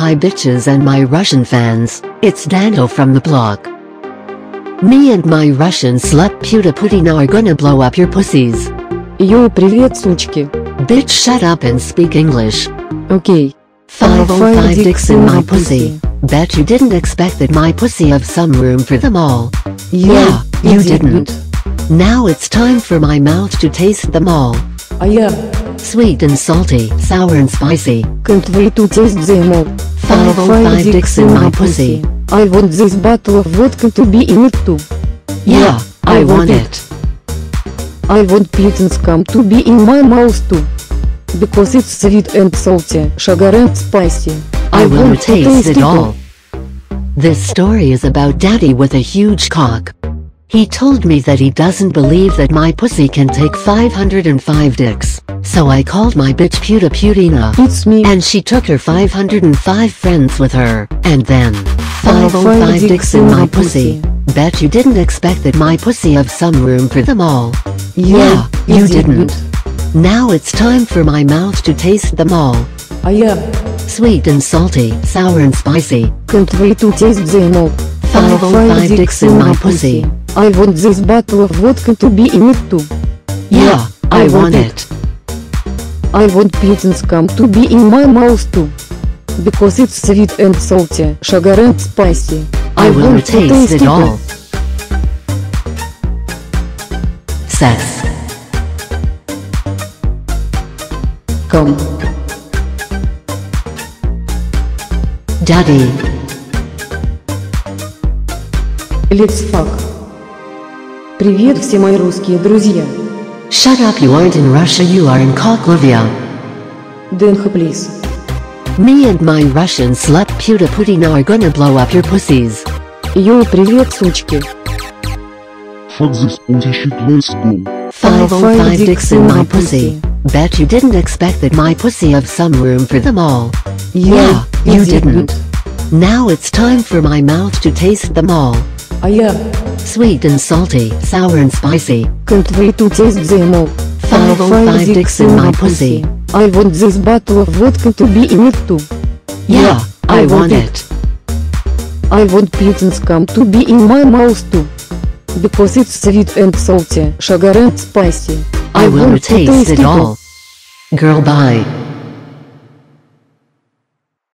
hi bitches and my Russian fans, it's Danho from the blog. Me and my Russian slut Puta. Putina are gonna blow up your pussies. Yo, привет, сучки. Bitch shut up and speak English. Okay. 505 dicks in my pussy. Bet you didn't expect that my pussy have some room for them all. Yeah, you didn't. Now it's time for my mouth to taste them all. I am. Sweet and salty, sour and spicy. Can't wait to taste them all. 505 dicks in my pussy. I want this bottle of vodka to be in it too. Yeah, I want it. I want Putin's cum to be in my mouth too. Because it's sweet and salty, sugar and spicy. I will want to taste it all. This story is about daddy with a huge cock. He told me that he doesn't believe that my pussy can take 505 dicks. So I called my bitch Puta Putina. It's me. And she took her 505 friends with her. And then, 505 dicks in my pussy. Bet you didn't expect that my pussy have some room for them all. Yeah, you didn't. Now it's time for my mouth to taste them all. Oh, а я Sweet and salty, sour and spicy. can't wait to taste them all. 505 dicks in my pussy. I want this bottle of vodka to be in it too. Yeah, I want it. I want Putin's cum to be in my mouth too. Because it's sweet and salty, sugar and spicy. I will want to taste it all. Sex. Cum. Daddy. Let's fuck. Привет все мои русские друзья. Shut up you aren't in Russia you are in Koklivia. Дэнха, please. Me and my Russian slut Puta Putina are gonna blow up your pussies. Йоу, привет, сучки. Fuck this pussy shit, let's go. 505 dicks in my pussy. Bet you didn't expect that my pussy have some room for them all. Yeah, you didn't. Now it's time for my mouth to taste them all. А я Sweet and salty, sour and spicy. can't wait to taste them all. 505 dicks in my pussy. I want this bottle of vodka to be in it too. Yeah, I want it. I want Putin's cum to be in my mouth too. Because it's sweet and salty, sugar and spicy. I will want to taste it all. Girl bye.